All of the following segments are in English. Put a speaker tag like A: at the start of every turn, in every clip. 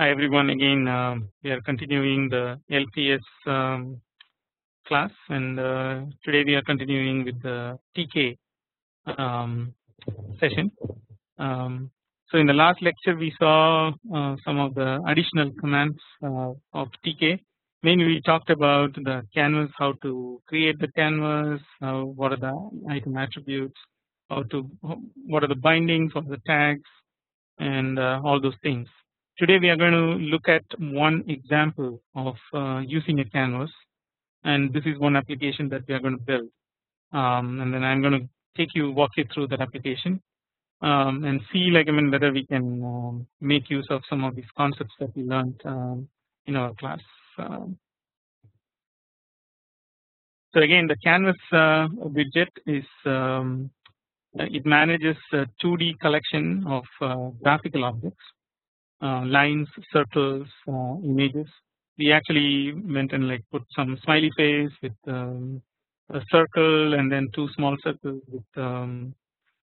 A: Hi everyone again um, we are continuing the LPS um, class and uh, today we are continuing with the TK um, session. Um, so in the last lecture we saw uh, some of the additional commands uh, of TK mainly we talked about the canvas how to create the canvas what are the item attributes how to what are the bindings of the tags and uh, all those things. Today we are going to look at one example of uh, using a canvas and this is one application that we are going to build um, and then I am going to take you walk you through that application um, and see like I mean whether we can um, make use of some of these concepts that we learned um, in our class. Um. so again the canvas uh, widget is um, it manages a 2D collection of uh, graphical objects lines circles images. We actually went and like put some smiley face with um, a circle and then two small circles with um,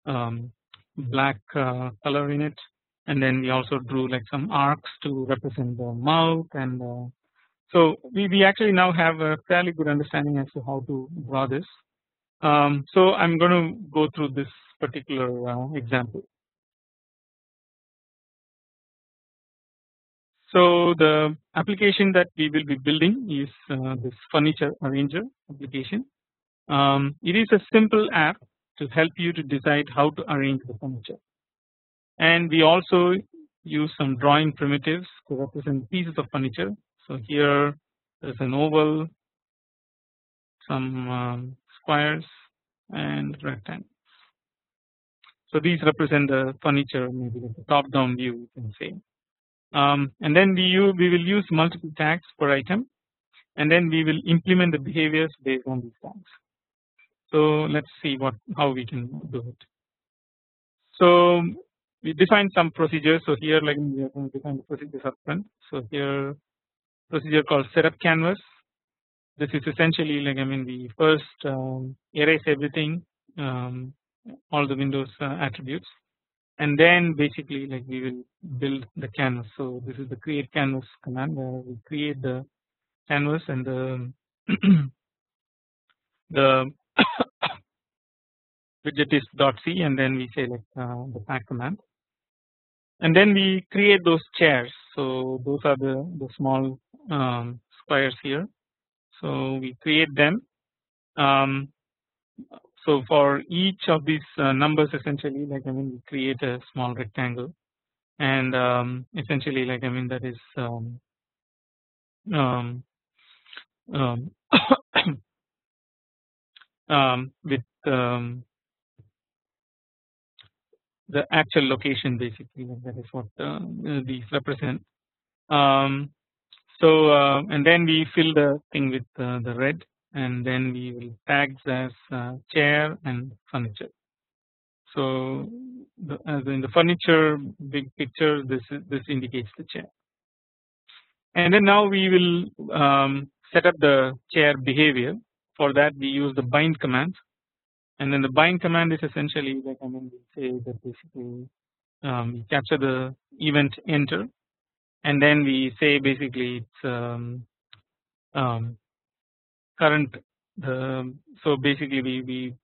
A: um, black uh, color in it. And then we also drew like some arcs to represent the mouth and uh, so we, we actually now have a fairly good understanding as to how to draw this. Um, so I'm going to go through this particular uh, example. So the application that we will be building is uh, this furniture arranger application. Um, it is a simple app to help you to decide how to arrange the furniture and we also use some drawing primitives to represent pieces of furniture. So here there's an oval, some um, squares and rectangles. So these represent the furniture maybe the top down view you can say um, and then we use, we will use multiple tags per item and then we will implement the behaviors based on these tags. So let's see what how we can do it. So we define some procedures. So here like we are going to define the procedures upfront. So here procedure called setup canvas this is essentially like I mean we first um, erase everything um, all the Windows uh, attributes and then basically like we will build the canvas. So this is the create canvas command where we create the canvas and the the widget is dot c and then we say like uh, the pack command and then we create those chairs. So those are the the small um, squares here so we create them. Um, so for each of these uh, numbers essentially like I mean we create a small rectangle. And um, essentially like I mean that is um, um, um, um with um, the actual location basically that is what uh, these represent. So uh, and then we fill the thing with uh, the red and then we will tags as uh, chair and furniture. So the, as in the furniture big picture this is, this indicates the chair. And then now we will um, set up the chair behavior. For that we use the bind command. And then the bind command is essentially like I mean we say that basically um, we capture the event enter. And then we say basically it's um, um, current the so basically we, we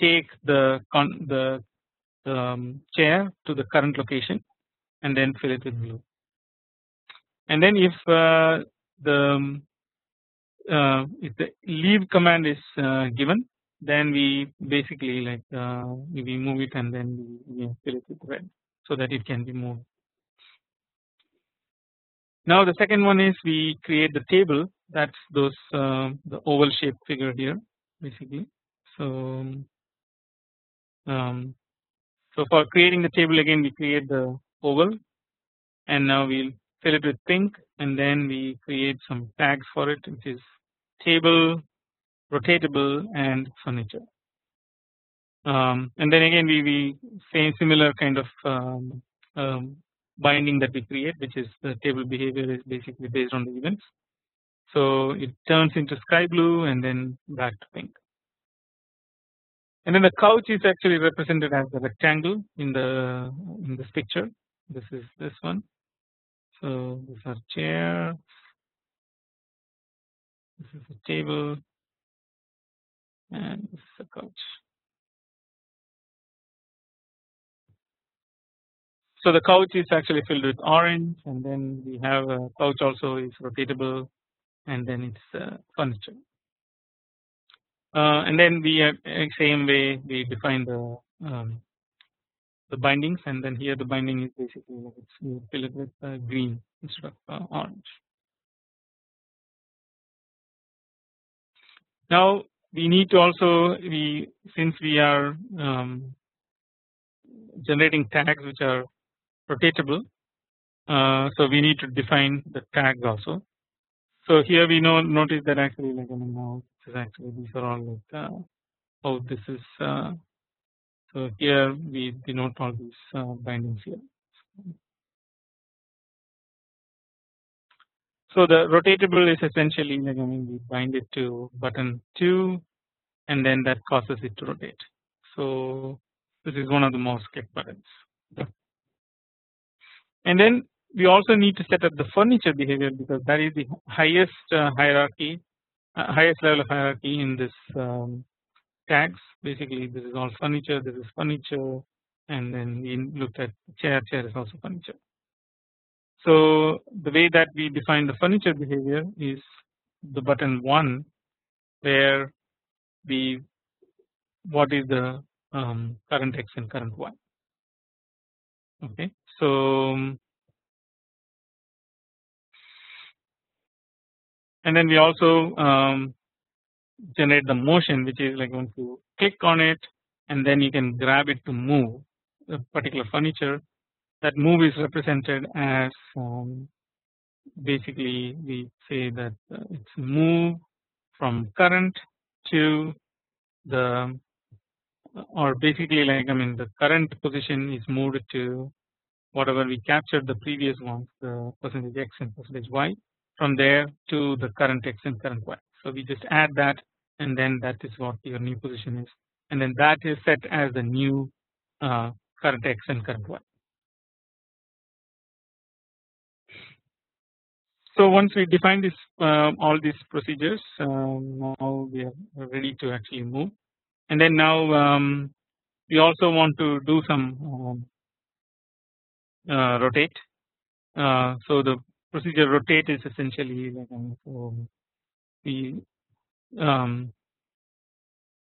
A: take the con the um, chair to the current location and then fill it with blue. And then if uh, the um, uh, if the leave command is uh, given then we basically like uh, we move it and then we, we fill it with red so that it can be moved now the second one is we create the table. That's those uh, the oval shape figure here basically. So um, so for creating the table again we create the oval. And now we'll fill it with pink. And then we create some tags for it which is table rotatable and furniture. Um, and then again we, we same similar kind of um, um, binding that we create which is the table behavior is basically based on the events. So it turns into sky blue and then back to pink. And then the couch is actually represented as a rectangle in the in this picture. This is this one. So this is a chair, this is a table, and this is a couch. So the couch is actually filled with orange and then we have a couch also is rotatable and then it's uh, furniture. Uh, and then we have uh, same way we define the um, the bindings and then here the binding is basically like it's fill it with uh, green instead of uh, orange. Now we need to also we since we are um, generating tags which are rotatable. Uh, so we need to define the tags also. So here we know notice that actually like I mean now this is actually these are all like uh, oh this is uh, so here we denote all these uh, bindings here. So the rotatable is essentially like I mean we bind it to button 2 and then that causes it to rotate. So this is one of the most click buttons and then we also need to set up the furniture behavior because that is the highest uh, hierarchy uh, highest level of hierarchy in this um, tags. Basically this is all furniture this is furniture and then we looked at chair chair is also furniture. So the way that we define the furniture behavior is the button 1 where we what is the um, current x and current y. Okay so and then we also um, generate the motion which is like once you click on it and then you can grab it to move a particular furniture. That move is represented as um, basically we say that uh, it's move from current to the or basically like I mean the current position is moved to whatever we captured the previous ones the percentage x and percentage y from there to the current x and current y. So we just add that and then that is what your new position is and then that is set as the new uh, current x and current y. So once we define this uh, all these procedures um, now we are ready to actually move and then now um, we also want to do some um, rotate. Uh, so the procedure rotate is essentially like um, we um,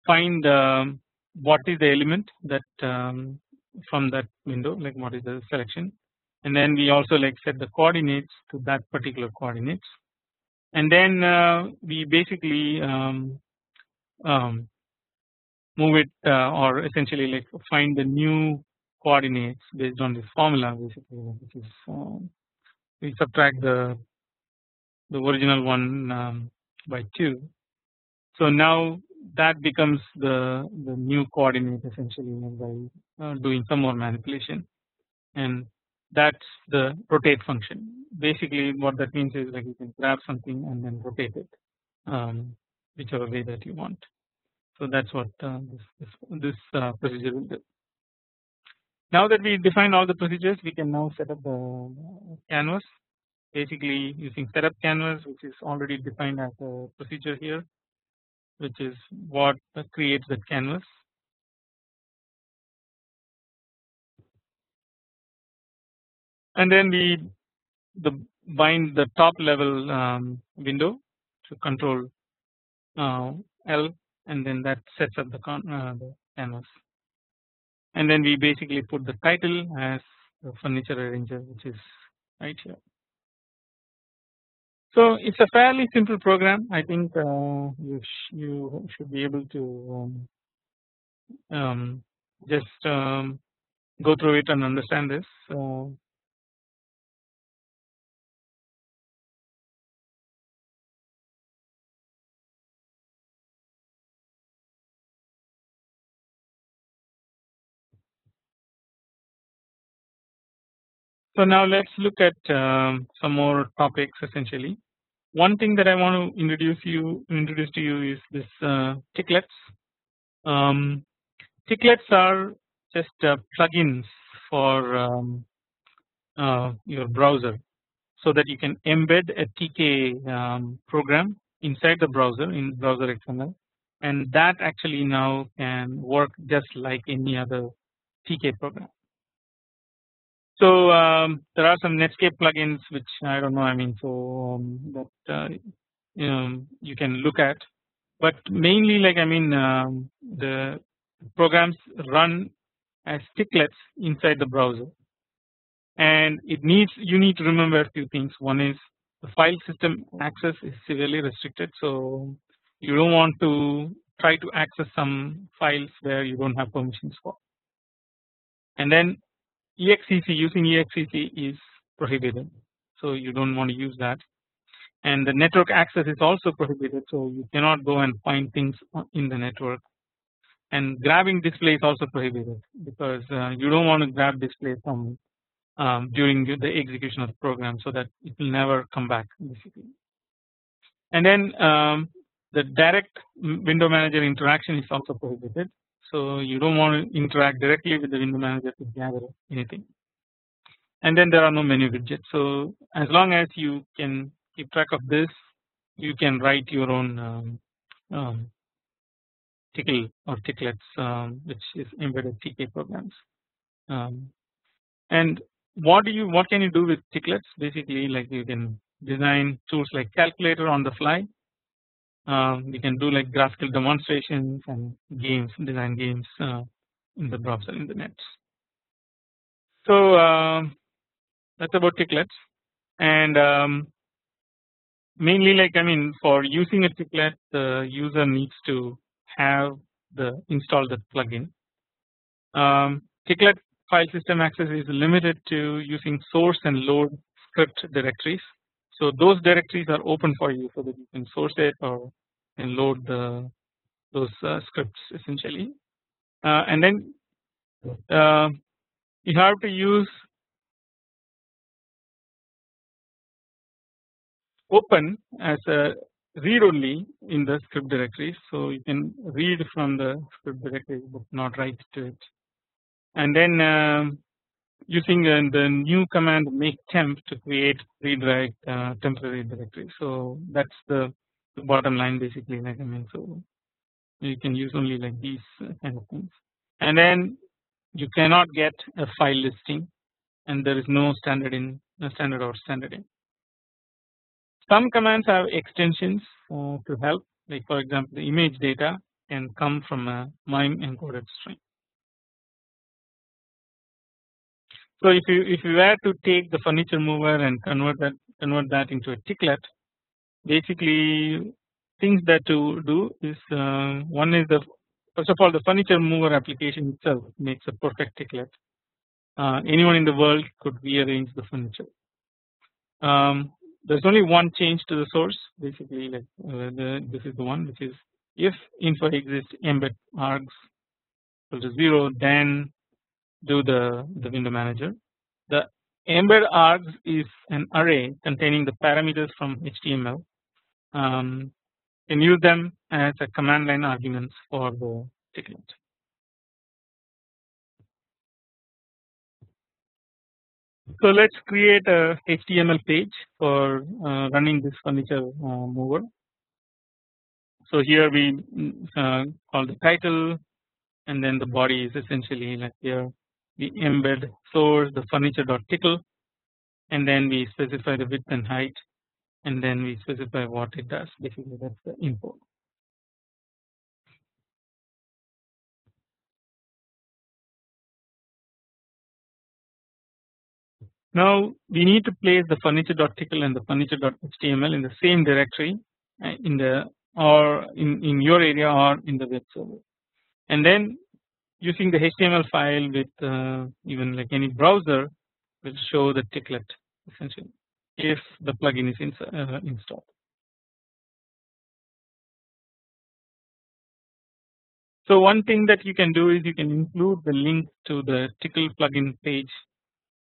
A: find um, what is the element that um, from that window like what is the selection and then we also like set the coordinates to that particular coordinates and then uh, we basically um, um, move it uh, or essentially like find the new coordinates based on this formula basically which is um, we subtract the the original one um, by 2. So now that becomes the the new coordinate essentially by uh, doing some more manipulation and that's the rotate function basically what that means is like you can grab something and then rotate it um, whichever way that you want. So that's what uh, this this, this uh, procedure will do. Now that we define all the procedures we can now set up the canvas basically using setup canvas which is already defined as a procedure here which is what creates that canvas. And then we the bind the top level um, window to control uh, L and then that sets up the, uh, the canvas and then we basically put the title as the furniture arranger which is right here. So it's a fairly simple program. I think uh, you sh you should be able to um, um, just um, go through it and understand this. So now let's look at um, some more topics essentially. One thing that I want to introduce you introduce to you is this uh, Tclets. Um, Tclets are just uh, plugins for um, uh, your browser. so that you can embed a TK um, program inside the browser in browser XML and that actually now can work just like any other TK program. So um, there are some Netscape plugins which I don't know I mean so um, that uh, you, know, you can look at. But mainly like I mean um, the programs run as Tclets inside the browser. And it needs you need to remember a few things. One is the file system access is severely restricted so you don't want to try to access some files where you don't have permissions for. And then exec using exec is prohibited. So you don't want to use that. And the network access is also prohibited. So you cannot go and find things in the network. And grabbing display is also prohibited because uh, you don't want to grab display from um, during the execution of the program. So that it will never come back basically. And then um, the direct window manager interaction is also prohibited. So you don't want to interact directly with the window manager to gather anything. And then there are no menu widgets. So as long as you can keep track of this, you can write your own um, um, Tcl or Tclets, um, which is embedded TK programs. Um, and what do you what can you do with Tclets basically like you can design tools like calculator on the fly um, you can do like graphical demonstrations and games design games uh, in the browser in the nets so um, that's about Tclets and um, mainly like I mean for using a Tclet the user needs to have the install the plugin. Um, Tclet file system access is limited to using source and load script directories. So those directories are open for you so that you can source it or and load the those uh, scripts essentially. Uh, and then uh, you have to use open as a read only in the script directory. So you can read from the script directory but not write to it. And then um, using uh, the new command make temp to create write uh, temporary directory. So that's the, bottom line basically like I mean so you can use only like these uh, kind of things and then you cannot get a file listing and there is no standard in no standard or standard in. Some commands have extensions uh, to help like for example the image data can come from a MIME encoded string So if you if you were to take the furniture mover and convert that convert that into a Tclet, basically things that to do is uh, one is the first of all the furniture mover application itself makes a perfect Tclet. Uh, anyone in the world could rearrange the furniture. Um, there's only one change to the source basically like uh, the, this is the one which is if info exists embed args equal to 0 then do the, the window manager. The embed args is an array containing the parameters from HTML. Um, use them as a command line arguments for the Tclet. So let's create a HTML page for uh, running this furniture uh, mover. So here we uh, call the title and then the body is essentially like here we embed source the furniture dot tickle and then we specify the width and height and then we specify what it does basically that's the import. Now we need to place the furniture dot tickle and the furniture dot html in the same directory uh, in the or in, in your area or in the web server and then using the HTML file with uh, even like any browser will show the Tclet essentially if the plugin is ins uh, installed. So one thing that you can do is you can include the link to the Tcl plugin page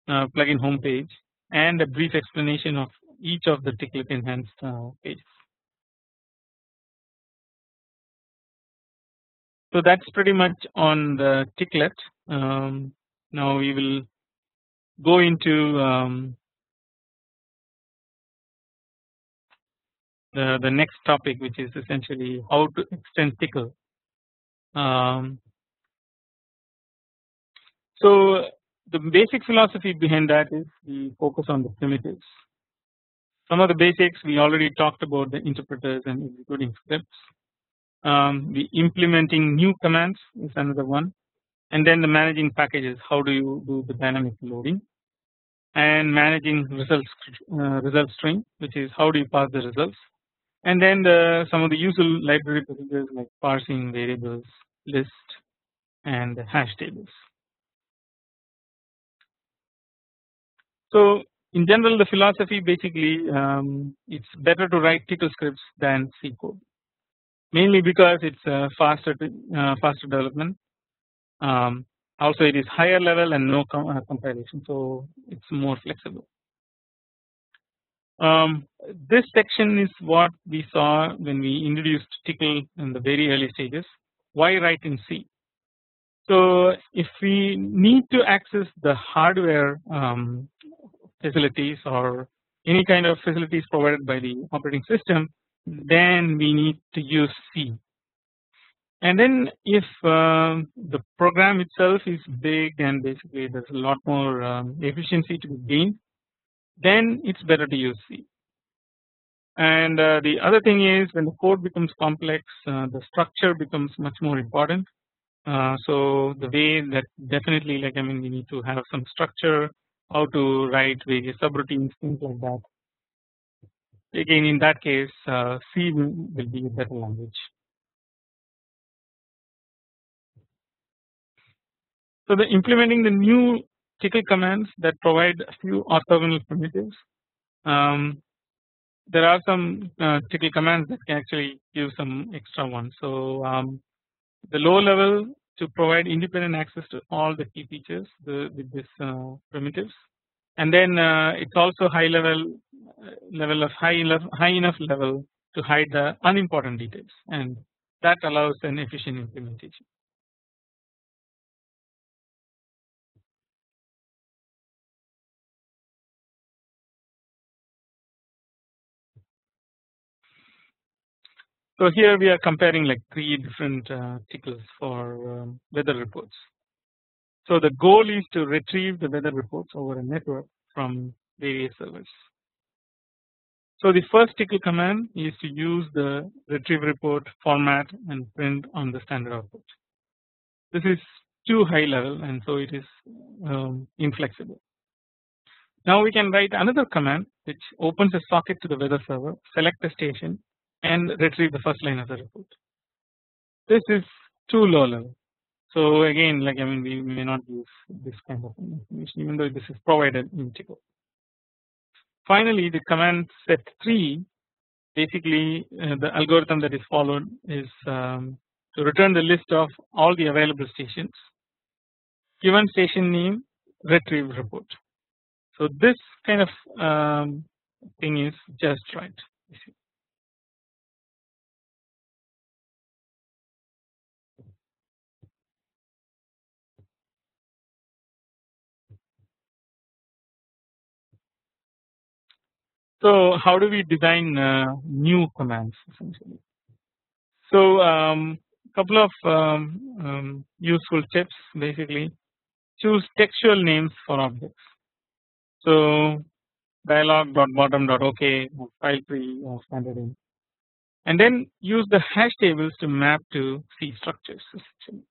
A: uh, plugin home page and a brief explanation of each of the Tclet enhanced uh, pages. So that's pretty much on the Tclet. Um, now we will go into um, the, the next topic which is essentially how to extend Tcl. Um, so the basic philosophy behind that is we focus on the primitives. Some of the basics we already talked about the interpreters and executing scripts. Um, the implementing new commands is another one. And then the managing packages. How do you do the dynamic loading? And managing results uh, result string which is how do you pass the results? And then the some of the usual library procedures like parsing variables list and hash tables. So in general the philosophy basically um, it's better to write Tcl scripts than C code mainly because it's uh, faster uh, faster development um, also it is higher level and no com uh, compilation so it's more flexible. Um, this section is what we saw when we introduced Tcl in the very early stages why write in C. So if we need to access the hardware um, facilities or any kind of facilities provided by the operating system then we need to use C and then if uh, the program itself is big and basically there's a lot more um, efficiency to be gained then it's better to use C. And uh, the other thing is when the code becomes complex uh, the structure becomes much more important. Uh, so the way that definitely like I mean we need to have some structure how to write various subroutines things like that. Again in that case uh, C will be a better language. So the implementing the new Tcl commands that provide a few orthogonal primitives. Um, there are some uh, Tcl commands that can actually give some extra ones. So um, the low level to provide independent access to all the key features the, with this uh, primitives, and then uh, it's also high level level of high enough high enough level to hide the unimportant details, and that allows an efficient implementation. So here we are comparing like three different uh, Tcls for um, weather reports. So the goal is to retrieve the weather reports over a network from various servers. So the first Tcl command is to use the retrieve report format and print on the standard output. This is too high level and so it is um, inflexible. Now we can write another command which opens a socket to the weather server, select a station and retrieve the first line of the report. This is too low level. So again like I mean we may not use this kind of information even though this is provided in Tcl. Finally the command set 3 basically uh, the algorithm that is followed is um, to return the list of all the available stations given station name retrieve report. So this kind of um, thing is just right. So how do we design uh, new commands essentially? So um, couple of um, um, useful tips basically choose textual names for objects. So dialog.bottom.ok or file tree or standard in and then use the hash tables to map to C structures essentially.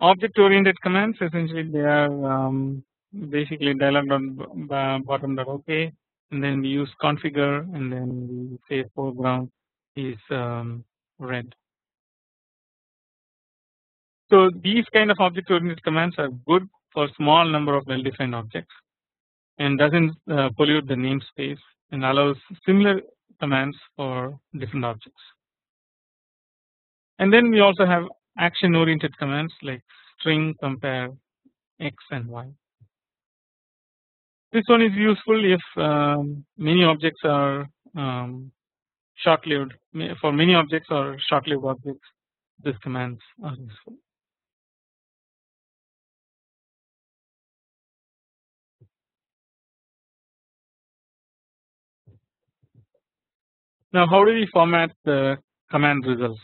A: Object oriented commands essentially they are um, basically dialog dot bottom dot ok and then we use configure and then we say foreground is um, red. So these kind of object oriented commands are good for small number of well defined objects and doesn't uh, pollute the namespace and allows similar commands for different objects. And then we also have action oriented commands like string compare x and y. This one is useful if um, many objects are um, short-lived for many objects or short-lived objects these commands are useful. Now how do we format the command results?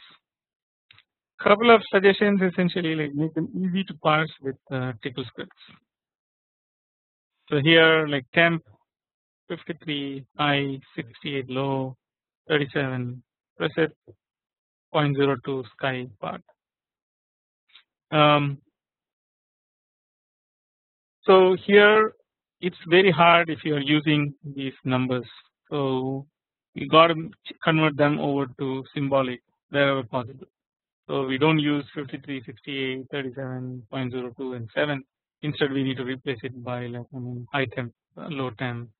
A: Couple of suggestions essentially like make them easy to parse with uh, Tcl scripts. So here like temp 53 high 68 low 37 preset 0.02 sky part. Um, so here it's very hard if you are using these numbers. So you got to convert them over to symbolic wherever possible. So we don't use 53, 68, 37.02 and 7. Instead we need to replace it by like I mean high temp, low temp,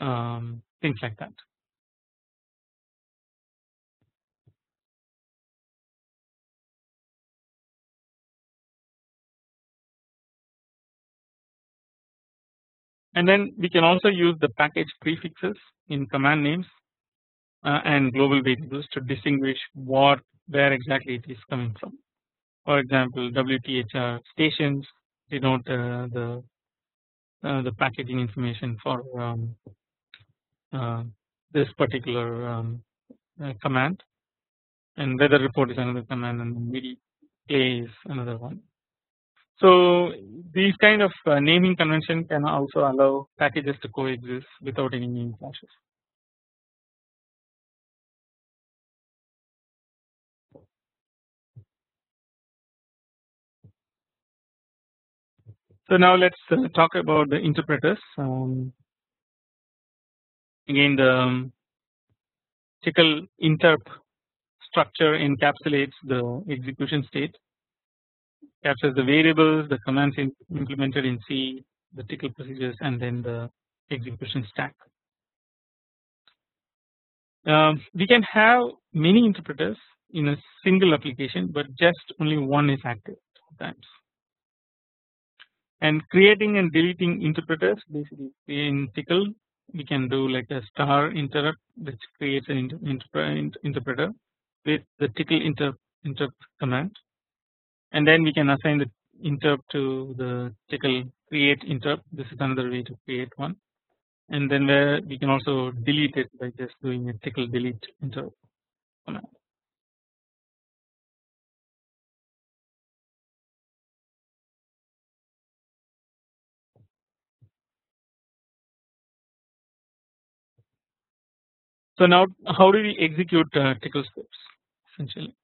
A: um, things like that. And then we can also use the package prefixes in command names uh, and global variables to distinguish what where exactly it is coming from. For example, WTHR stations denote uh, the uh, the packaging information for um, uh, this particular um, uh, command, and weather report is another command, and play is another one. So these kind of uh, naming convention can also allow packages to coexist without any name clashes. So now let's uh, talk about the interpreters. Um, again, the um, Tcl interp structure encapsulates the execution state captures the variables, the commands implemented in C, the Tcl procedures, and then the execution stack. Um, we can have many interpreters in a single application, but just only one is active sometimes. And creating and deleting interpreters basically in Tcl we can do like a star interrupt which creates an inter interpreter with the interp interp command. And then we can assign the interp to the Tcl create interp this is another way to create one. And then where we can also delete it by just doing a Tcl delete interp command. So now how do we execute uh, Tcl scripts essentially.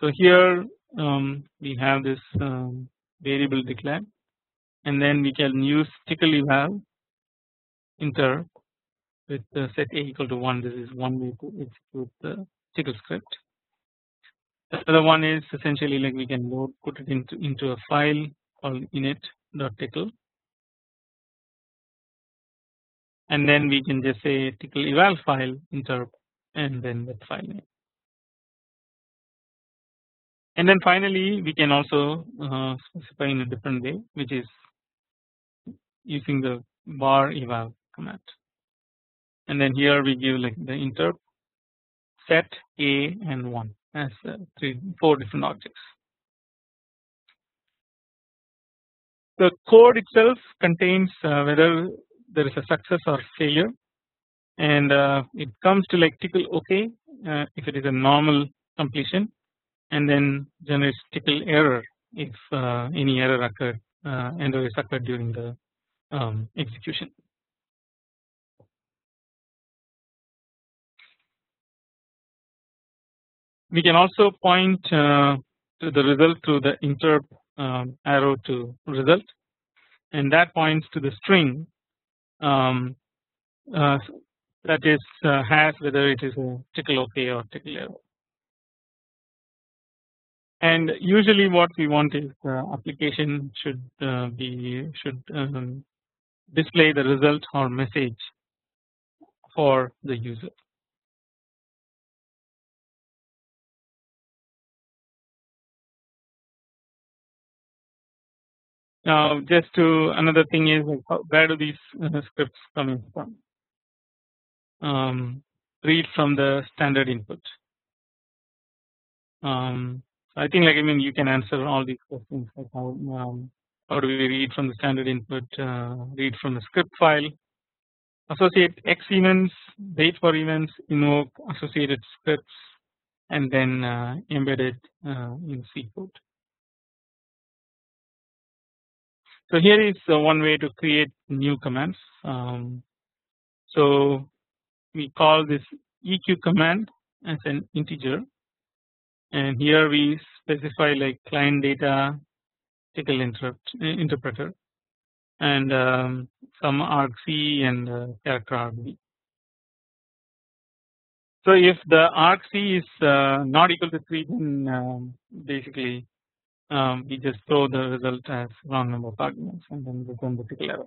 A: So here um, we have this um, variable declared and then we can use Tcl eval inter with set a equal to 1 this is one way to execute the Tcl script. The other one is essentially like we can load put it into into a file called init.tcl and then we can just say Tcl eval file interp and then that file name and then finally we can also uh, specify in a different way which is using the bar eval command and then here we give like the interp set a and 1 as uh, three four different objects. The code itself contains uh, whether there is a success or failure and uh, it comes to like Tcl ok uh, if it is a normal completion and then generates Tcl error if uh, any error occurred uh, error is occurred during the um, execution. We can also point uh, to the result through the interp um, arrow to result and that points to the string um, uh, that is uh, has whether it is a Tcl ok or Tcl error and usually what we want is the application should uh, be should um, display the result or message for the user. Now just to another thing is where do these uh, scripts coming from? Um, read from the standard input. Um, I think like I mean you can answer all these questions like how um, how do we read from the standard input, uh, read from the script file, associate X events, wait for events, invoke associated scripts, and then uh, embed it uh, in C code. So here is uh, one way to create new commands. Um, so we call this EQ command as an integer and here we specify like client data Tcl interrupt interpreter and um, some argc and uh, character argv. So if the argc is uh, not equal to 3 then um, basically um, we just throw the result as wrong number of arguments and then return the Tcl error.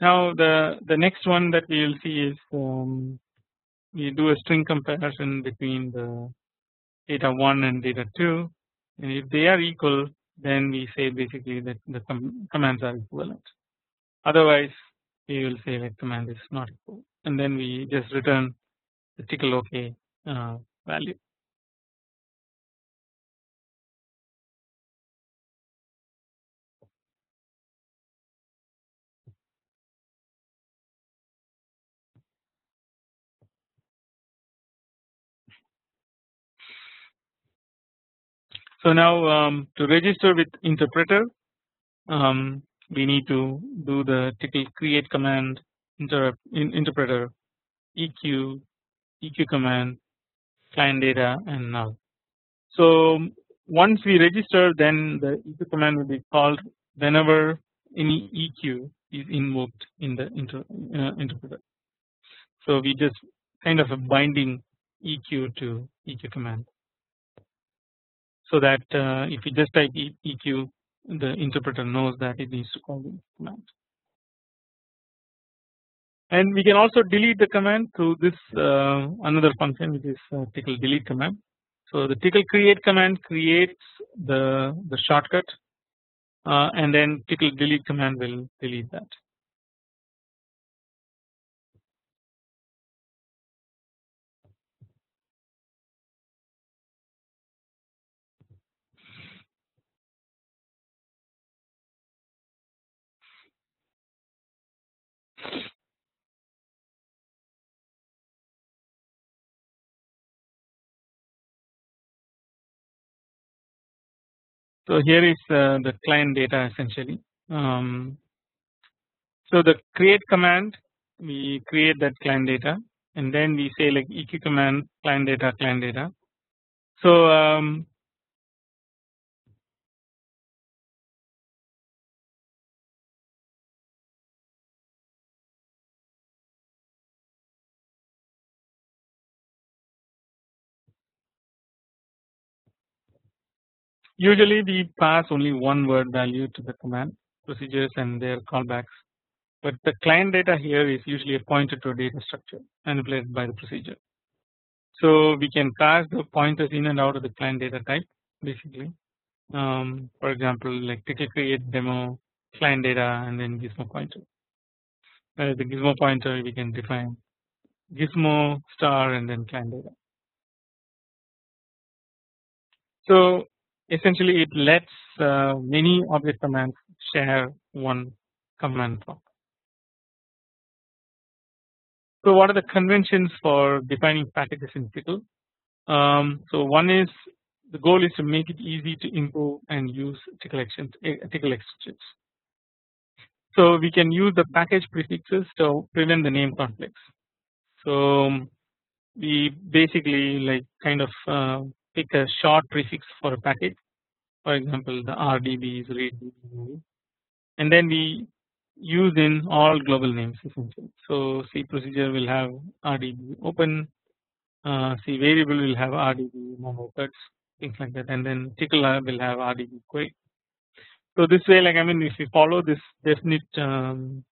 A: Now the the next one that we will see is um, we do a string comparison between the data 1 and data 2 and if they are equal then we say basically that the com commands are equivalent otherwise we will say that command is not equal and then we just return the Tcl ok uh, value. So now um, to register with interpreter um, we need to do the Tcl create command in interpreter EQ EQ command client data and null. So once we register then the EQ command will be called whenever any EQ is invoked in the inter, uh, interpreter. So we just kind of a binding EQ to EQ command so that uh, if you just type EQ the interpreter knows that it needs to call the command. And we can also delete the command through this uh, another function which is uh, Tcl delete command. So the Tcl create command creates the the shortcut and then Tcl delete command will delete that. So here is uh, the client data essentially. Um, so the create command we create that client data and then we say like eq command client data client data. So um, Usually we pass only one word value to the command procedures and their callbacks but the client data here is usually a pointer to a data structure manipulated by the procedure. So we can pass the pointers in and out of the client data type basically um, for example like Tcl create demo client data and then gizmo pointer. Uh, the gizmo pointer we can define gizmo star and then client data. So essentially it lets uh, many object commands share one command block. So what are the conventions for defining packages in Tcl? Um, so one is the goal is to make it easy to improve and use Tcl, eh, Tcl extensions. So we can use the package prefixes to prevent the name conflicts. So we basically like kind of uh, pick a short prefix for a packet for example the RDB is read and then we use in all global names essentially. So C procedure will have RDB open, uh, C variable will have RDB normal cuts things like that and then Tcl will have RDB quick. So this way like I mean if we follow this definite um,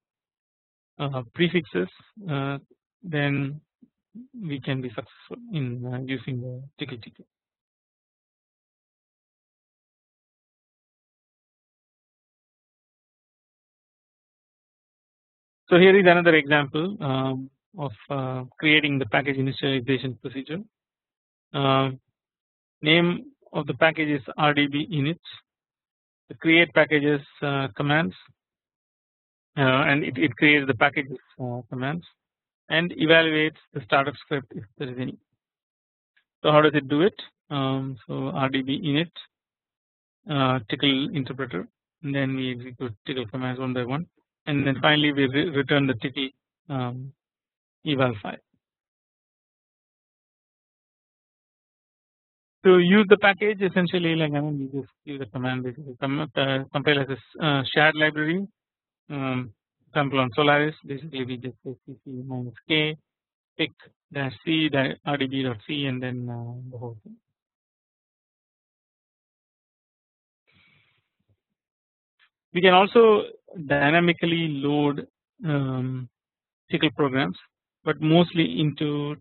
A: uh, prefixes uh, then we can be successful in uh, using the Tcl ticket. So here is another example um, of uh, creating the package initialization procedure. Uh, name of the package is rdb init. The create packages uh, commands uh, and it, it, creates the packages uh, commands and evaluates the startup script if there is any. So how does it do it? Um, so rdb init uh, Tcl interpreter and then we execute Tcl commands one by one and then finally we re return the Tcl um, eval file. To use the package essentially like I mean we just use the command basically uh, compile as a uh, shared library um, sample on Solaris basically we just say cc minus k pick dash c rdb dot c and then uh, the whole thing. We can also dynamically load um, programs but mostly into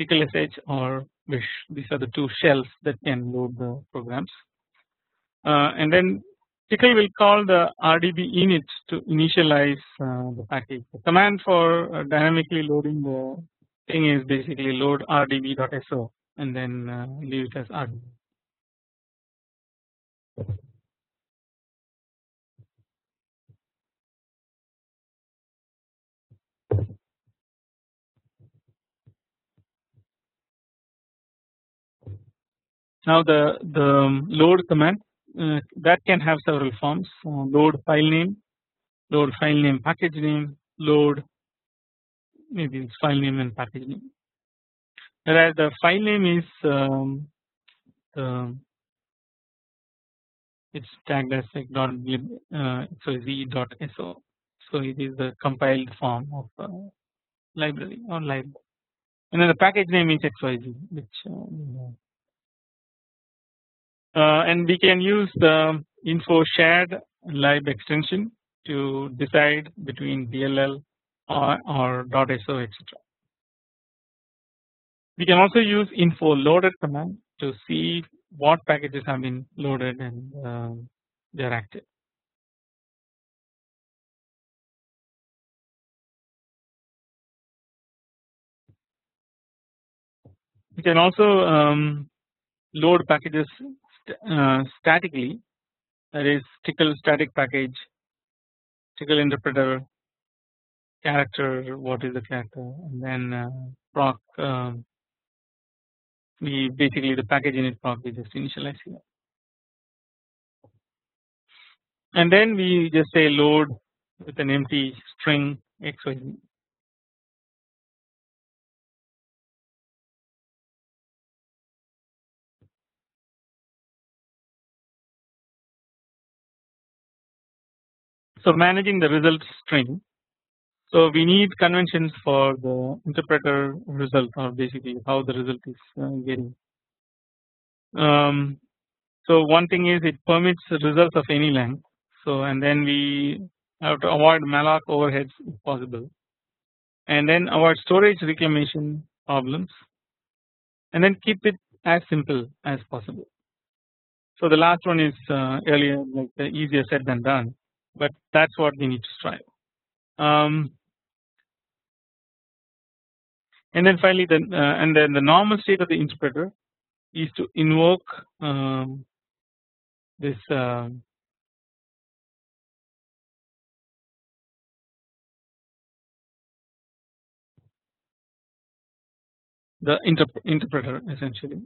A: tclsh or wish. These are the two shells that can load the programs. Uh, and then Tcl will call the rdb init to initialize uh, the package. The command for uh, dynamically loading the thing is basically load rdb.so and then uh, leave it as rdb Now the the load command uh, that can have several forms. Uh, load file name, load file name package name, load maybe it's file name and package name. Whereas the file name is um, it's tagged as like dot uh, so z dot so. So it is the compiled form of uh, library or library. And then the package name is xyz which uh, and we can use the info shared lib extension to decide between DLL or, .so etc. We can also use info loaded command to see what packages have been loaded and uh, they are active. We can also um, load packages uh, statically that is Tcl static package Tcl interpreter character what is the character and then uh, proc um, we basically the package init proc we just initialize here. And then we just say load with an empty string xyz So managing the result string. So we need conventions for the interpreter result or basically how the result is uh, getting. Um, so one thing is it permits results of any length. So and then we have to avoid malloc overheads if possible, and then avoid storage reclamation problems, and then keep it as simple as possible. So the last one is uh, earlier like the easier said than done but that's what we need to strive. Um, and then finally, the uh, and then the normal state of the interpreter is to invoke um, this uh, the interp interpreter essentially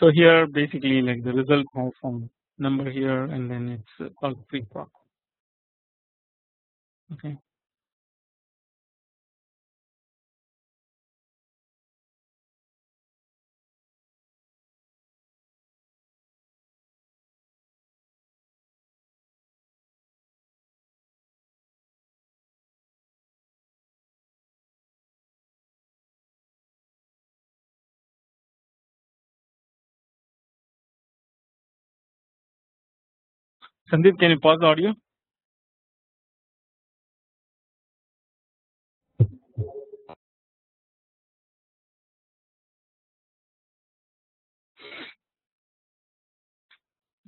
A: So here basically like the result some number here and then it's uh, called pre proc. Okay. Sandeep can you pause the audio?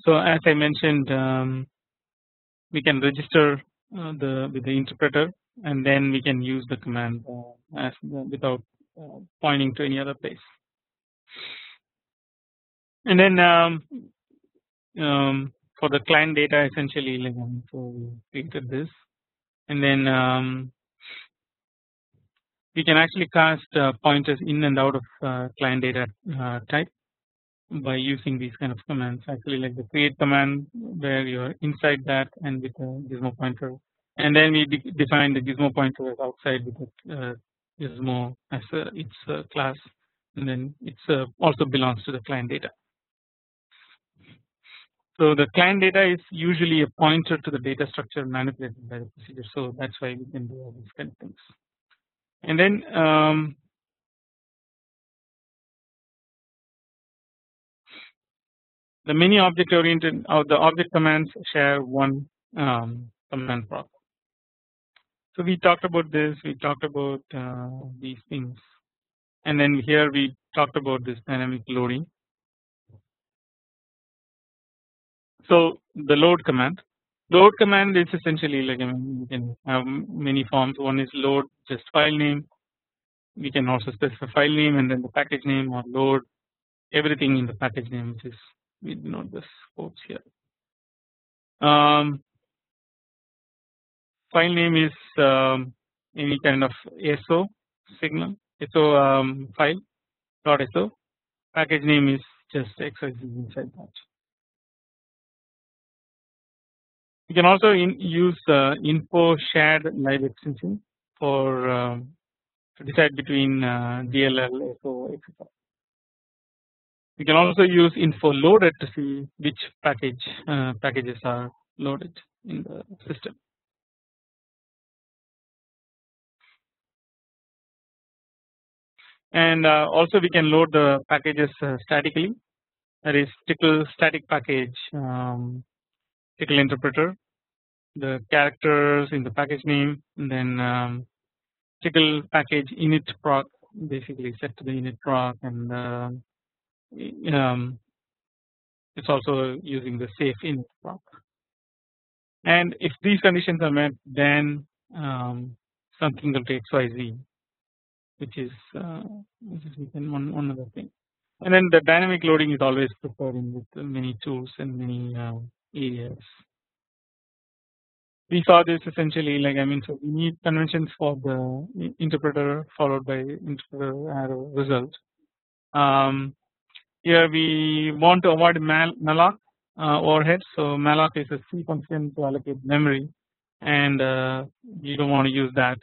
A: So as I mentioned um, we can register uh, the with the interpreter and then we can use the command uh, as the, without uh, pointing to any other place. And then um, um, for the client data essentially like um, so we created this. And then um, we can actually cast uh, pointers in and out of uh, client data uh, type by using these kind of commands. Actually like the create command where you're inside that and with a gizmo pointer. And then we de define the gizmo pointer as outside with the uh, gizmo as a, its a class. And then it's uh, also belongs to the client data. So the client data is usually a pointer to the data structure manipulated by the procedure so that's why we can do all these kind of things and then um, the many object oriented or the object commands share one um, command proc. So we talked about this, we talked about uh, these things, and then here we talked about this dynamic loading. So the load command, load command is essentially like I mean, you can have many forms. One is load just file name. We can also specify file name and then the package name or load everything in the package name, which is we denote the scopes here. Um, file name is um, any kind of SO signal SO um, file dot SO package name is just XYZ inside that. You can also in, use uh, info shared live extension for um, to decide between uh, DLL, SO, etc. We can also use info loaded to see which package uh, packages are loaded in the system. And uh, also we can load the packages uh, statically that is Tcl static package um, Tcl interpreter the characters in the package name and then um, Tcl package init proc basically set to the init proc and uh, um, it's also using the safe init proc And if these conditions are met, then um, something will take XYZ, which is uh, which is one one other thing. And then the dynamic loading is always preferred in with many tools and many uh, areas. We saw this essentially like I mean so we need conventions for the interpreter followed by interpreter arrow result. Um, here we want to avoid mal malloc uh, overhead. So malloc is a C function to allocate memory, and uh, you don't want to use that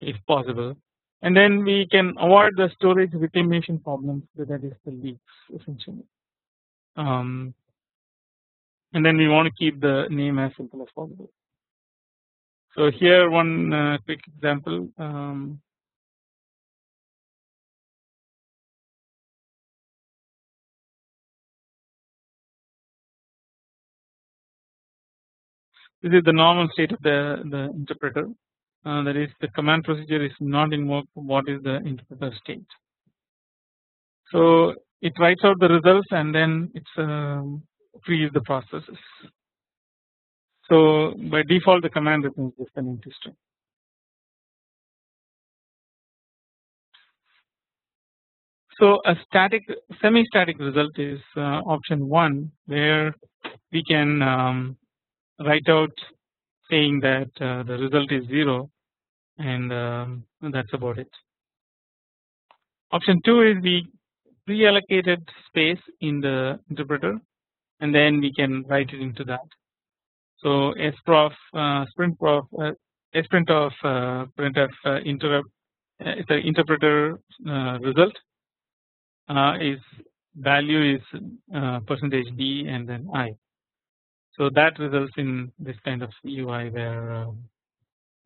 A: if possible. And then we can avoid the storage reclamation problems that is the leaks essentially. Um, and then we want to keep the name as simple as possible. So here one uh, quick example. Um, This is the normal state of the, the interpreter uh, that is the command procedure is not invoked what is the interpreter state. So it writes out the results and then it's um, frees the processes. So by default the command returns just an empty string. So a static semi-static result is uh, option one where we can um, write out saying that uh, the result is 0 and um, that's about it. Option 2 is the pre-allocated space in the interpreter and then we can write it into that. So sprof uh, sprintprof uh, sprint of uh, printf uh, interrupt uh, the interpreter uh, result uh, is value is uh, percentage d and then i so that results in this kind of UI where um,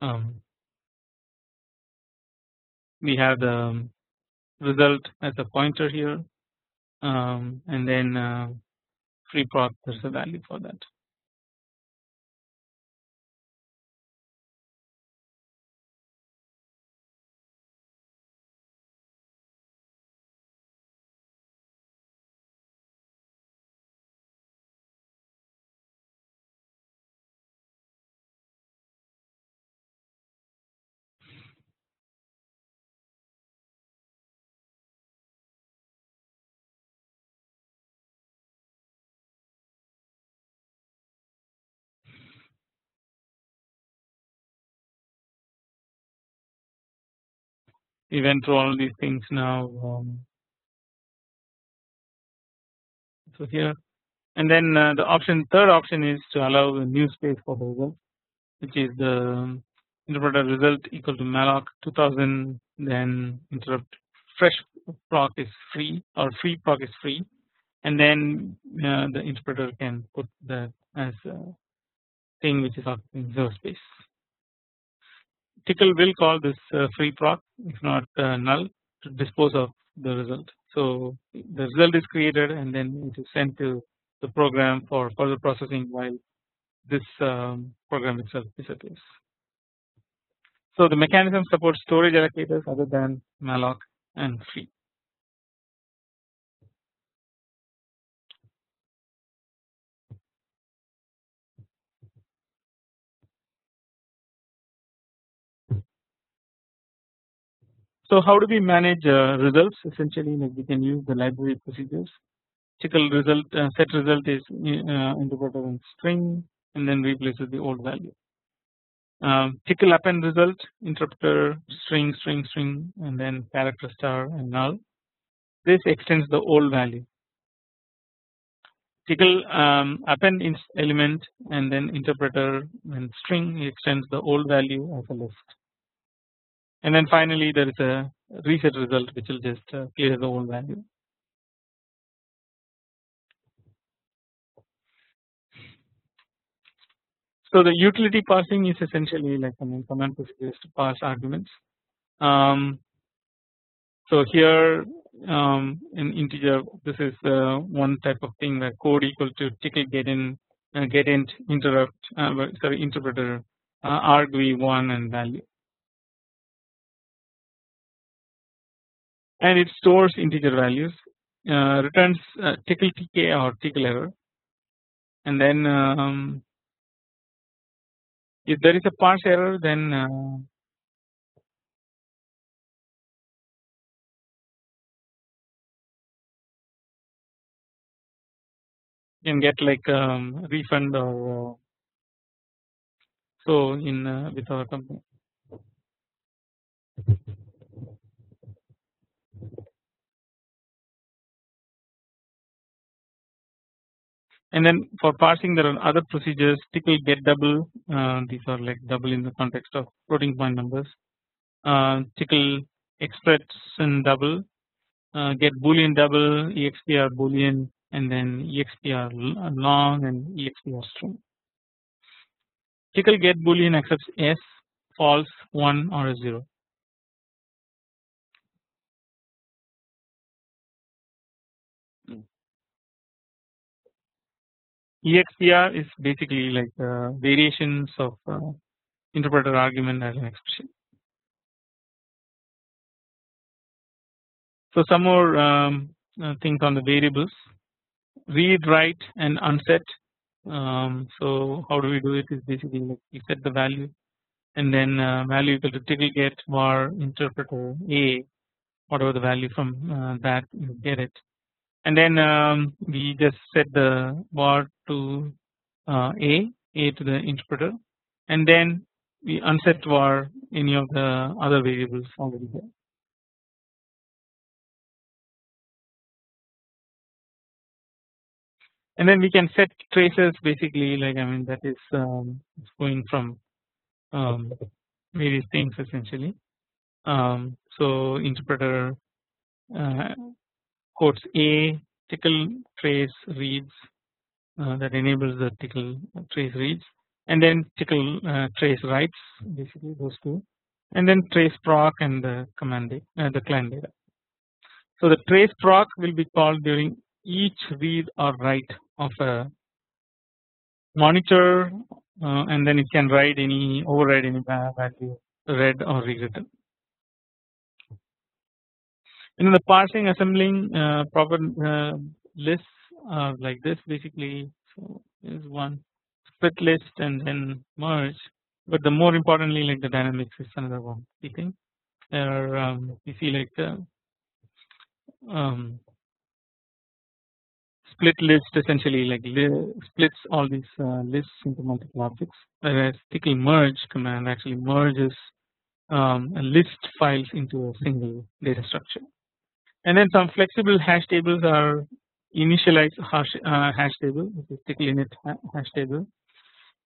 A: um, we have the result as a pointer here um, and then uh, free proc there's a value for that. We went through all these things now. Um, so here and then uh, the option third option is to allow a new space for result which is the interpreter result equal to malloc 2000 then interrupt fresh proc is free or free proc is free and then uh, the interpreter can put that as a thing which is in zero space. Tcl will call this uh, free proc if not uh, null to dispose of the result. So the result is created and then it is sent to the program for further processing while this um, program itself disappears. So the mechanism supports storage allocators other than malloc and free. So how do we manage uh, results? Essentially like we can use the library procedures. Tcl result uh, set result is uh, interpreted in string and then replaces the old value. Um, Tcl append result interpreter string string string and then character star and null. This extends the old value. Tcl um, append element and then interpreter and string extends the old value as a list and then finally there is a reset result which will just uh, clear the old value So the utility parsing is essentially like I mean command procedures to parse arguments. Um, so here um, in integer this is uh, one type of thing where code equal to tcl get in uh, get int interrupt uh, sorry interpreter uh, argv1 and value and it stores integer values uh, returns uh, tcl tk or Tcl error and then um, if there is a parse error then uh, you can get like um, refund or uh, so in uh, with our company. And then for parsing there are other procedures. Tcl get double uh, these are like double in the context of floating point numbers. Uh, tcl expression double uh, get boolean double expr boolean and then expr long and expr string tcl get boolean accepts s false 1 or a EXPR is basically like uh, variations of uh, interpreter argument as an expression. So some more um, uh, things on the variables. Read write and unset. Um, so how do we do it is basically like we set the value and then uh, value equal to tcl get var interpreter a whatever the value from uh, that you get it and then um, we just set the var to uh, a a to the interpreter and then we unset var any of the other variables already there. And then we can set traces basically like I mean that is um, going from um, various things essentially. Um, so interpreter uh, quotes a Tcl trace reads uh, that enables the Tcl trace reads. And then Tcl uh, trace writes basically those two. And then trace proc and the command uh, the client data. So the trace proc will be called during each read or write of a monitor uh, and then it can write any override any value read or rewritten in the parsing assembling uh, proper uh, lists are like this basically. So is one split list and then merge. But the more importantly like the dynamics is another one we think? There um, we see like uh, um, split list essentially like li splits all these uh, lists into multiple objects. Whereas tcl merge command actually merges um, a list files into a single data structure. And then some flexible hash tables are initialize hash, uh, hash table which is Tcl init hash table,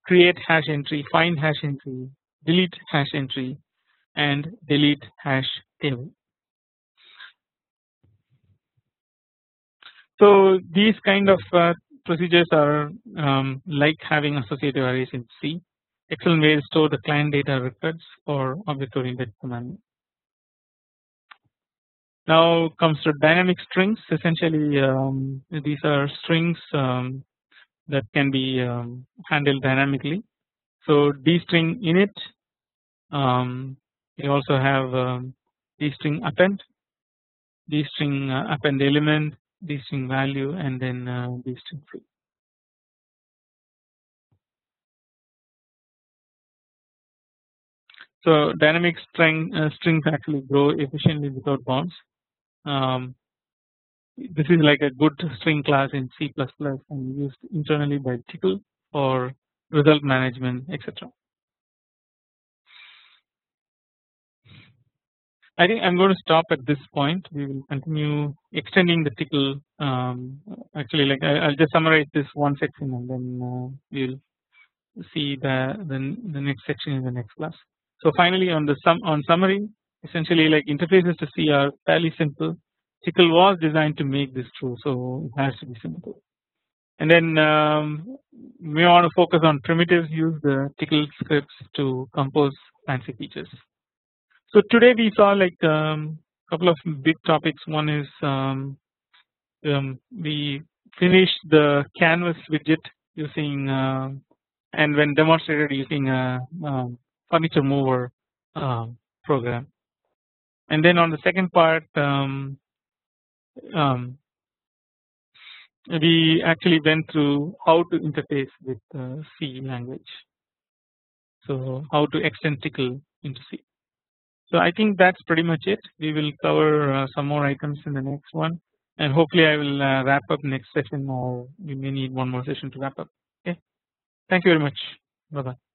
A: create hash entry, find hash entry, delete hash entry, and delete hash table. So these kind of uh, procedures are um, like having associative arrays in C. Excellent way to store the client data records for object oriented command. Now comes to dynamic strings. Essentially, um, these are strings um, that can be um, handled dynamically. So dstring init. Um, we also have um, dstring append, dstring uh, append element, dstring value and then uh, dstring free. So dynamic string uh, strings actually grow efficiently without bounds. Um, this is like a good string class in C++ and used internally by Tcl for result management etc. I think I'm going to stop at this point. We will continue extending the Tcl. Um, actually, like I, will just summarize this one section and then uh, we'll see the, the the next section in the next class. So finally, on the sum on summary, essentially like interfaces to C are fairly simple. Tcl was designed to make this true, so it has to be simple. And then um, we want to focus on primitives. Use the Tcl scripts to compose fancy features. So today we saw like um, couple of big topics. One is um, um, we finished the canvas widget using uh, and when demonstrated using a um, furniture mover uh, program. And then on the second part, um, um, we actually went through how to interface with uh, C language. So how to extend Tcl into C. So I think that's pretty much it. We will cover uh, some more items in the next one, and hopefully I will uh, wrap up next session, or we may need one more session to wrap up. Okay. Thank you very much. Bye bye.